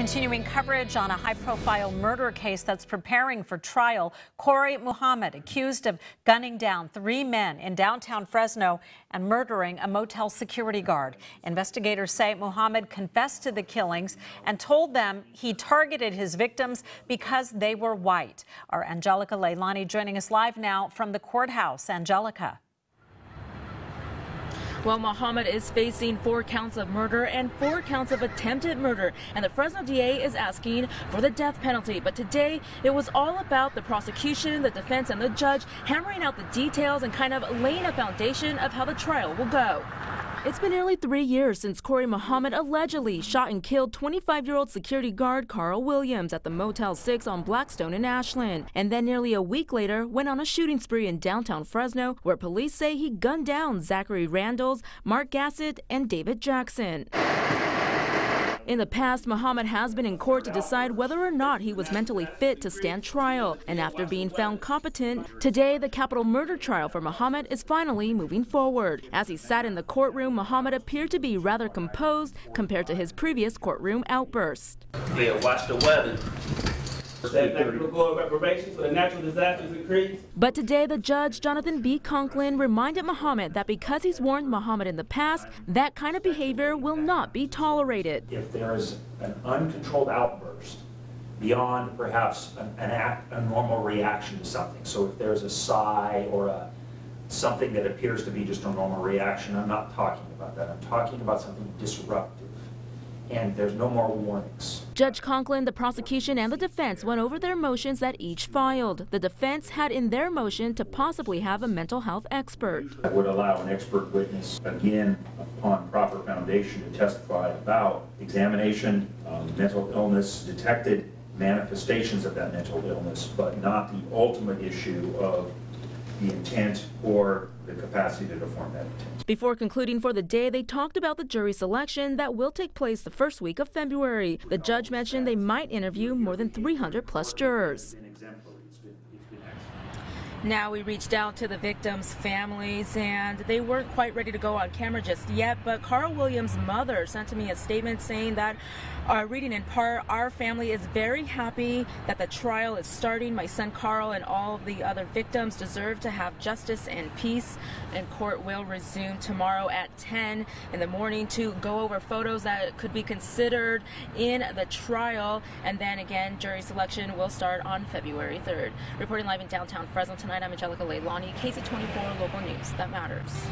Continuing coverage on a high profile murder case that's preparing for trial. Kori Muhammad, accused of gunning down three men in downtown Fresno and murdering a motel security guard. Investigators say Muhammad confessed to the killings and told them he targeted his victims because they were white. Our Angelica Leilani joining us live now from the courthouse. Angelica. Well, Muhammad is facing four counts of murder and four counts of attempted murder, and the Fresno DA is asking for the death penalty. But today, it was all about the prosecution, the defense, and the judge hammering out the details and kind of laying a foundation of how the trial will go. It's been nearly three years since Kori Muhammad allegedly shot and killed 25 year old security guard Carl Williams at the Motel 6 on Blackstone in Ashlan. And then nearly a week later went on a shooting spree in downtown Fresno where police say he gunned down Zachary Randalls, Mark Gassett, and David Jackson. In the past, Muhammad has been in court to decide whether or not he was mentally fit to stand trial. And after being found competent, today the capital murder trial for Muhammad is finally moving forward. As he sat in the courtroom, Muhammad appeared to be rather composed compared to his previous courtroom outburst. Yeah, watch the weather. That, that go reparations for the natural disasters increase. But today, the judge, Jonathan B. Conklin, reminded Muhammad that because he's warned Muhammad in the past, that kind of behavior will not be tolerated. If there is an uncontrolled outburst beyond perhaps an, an act, a normal reaction to something, so if there's a sigh or a something that appears to be just a normal reaction, I'm not talking about that. I'm talking about something disruptive and there's no more warnings. Judge Conklin, the prosecution, and the defense went over their motions that each filed. The defense had in their motion to possibly have a mental health expert. That would allow an expert witness, again, upon proper foundation, to testify about examination, um, mental illness, detected manifestations of that mental illness, but not the ultimate issue of the intent or the capacity to perform that intent. Before concluding for the day, they talked about the jury selection that will take place the first week of February. The judge mentioned they might interview more than 300 plus jurors. Now we reached out to the victims' families and they weren't quite ready to go on camera just yet, but Carl Williams' mother sent to me a statement saying that, uh, reading in part, our family is very happy that the trial is starting. My son Carl and all the other victims deserve to have justice and peace, and court will resume tomorrow at 10 in the morning to go over photos that could be considered in the trial, and then again, jury selection will start on February 3rd. Reporting live in downtown Fresno tonight tonight. I'm Angelica Leilani, KSEE24 Local News. That matters.